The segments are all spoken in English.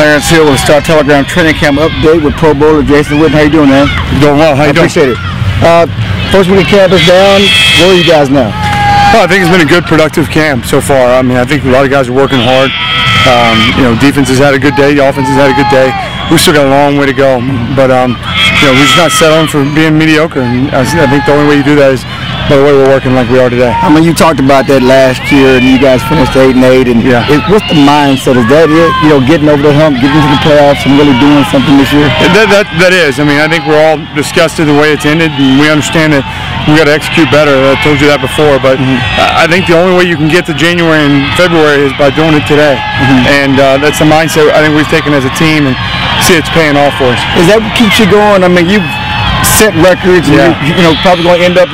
Clarence Hill with Star Telegram training camp update with Pro Bowler Jason Witten. How you doing, man? Doing well. How I you doing? appreciate it. Uh, first week of camp is down. Where are you guys now? Well, I think it's been a good, productive camp so far. I mean, I think a lot of guys are working hard. Um, you know, defense has had a good day. The offense has had a good day. We've still got a long way to go, but um, you know, we're just not settling for being mediocre. And I I think the only way you do that is the way we're working like we are today. I mean, you talked about that last year, and you guys finished eight and eight. And Yeah. it, what's the mindset? Is that it? You know, getting over the hump, getting to the playoffs, and really doing something this year. That, that, that is. I mean, I think we're all disgusted the way it's ended, and we understand that we got to execute better. I told you that before, but I I think the only way you can get to January and February is by doing it today, and uh, that's the mindset I think we've taken as a team, and see it's paying off for us. Is that what keeps you going? I mean, you've set records, and Yeah. you, you know, probably going to end up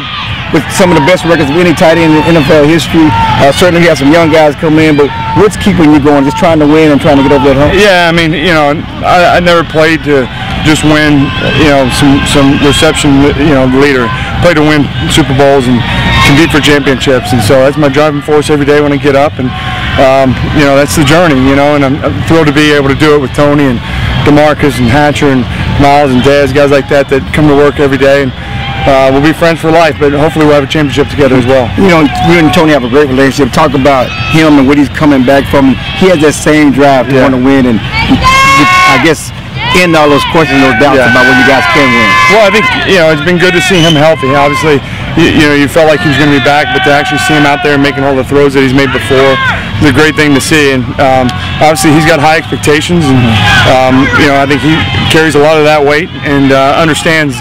with some of the best records of any tight end in NFL history. Uh, certainly, you have some young guys come in, but what's keeping you going? Just trying to win and trying to get over that hump. Yeah, I mean, you know, I, I never played to just win, you know, some some reception, you know, leader. Played to win Super Bowls and compete for championships, and so that's my driving force every day when I get up, and um, you know, that's the journey, you know, and I'm, I'm thrilled to be able to do it with Tony and Demarcus and Hatcher and Miles and Dez, guys like that that come to work every day, and uh, we'll be friends for life. But hopefully, we'll have a championship together as well. You know, you and Tony have a great relationship. Talk about him and what he's coming back from. He has that same drive to Yeah. want to win, and I guess end all those questions, those doubts Yeah. about when you guys can win. Well, I think you know it's been good to see him healthy. Obviously, you, you know you felt like he was going to be back, but to actually see him out there making all the throws that he's made before is a great thing to see. And um, obviously, he's got high expectations, and um, you know I think he carries a lot of that weight and uh, understands.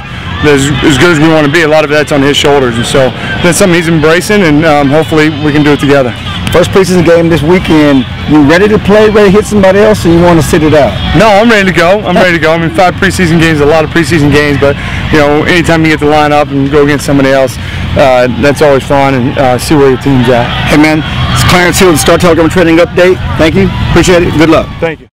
As, as good as we want to be, a lot of that's on his shoulders, and so that's something he's embracing, and um, hopefully we can do it together. First preseason game this weekend. You ready to play? Ready to hit somebody else, or you want to sit it out? No, I'm ready to go. I'm ready to go. I mean, five preseason games, a lot of preseason games, but you know, anytime you get to line up and go against somebody else, uh, that's always fun and uh, see where your team's at. Hey man, it's Clarence Hill, the Star Telegram Training Update. Thank you. Appreciate it. Good luck. Thank you.